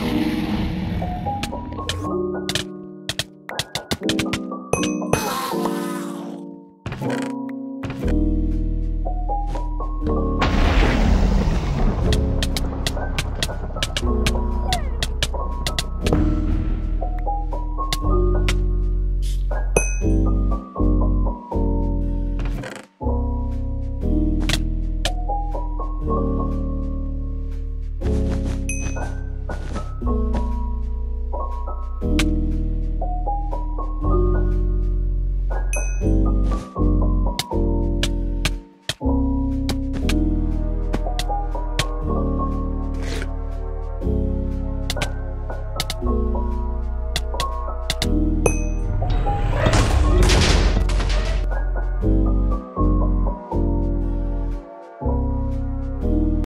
you.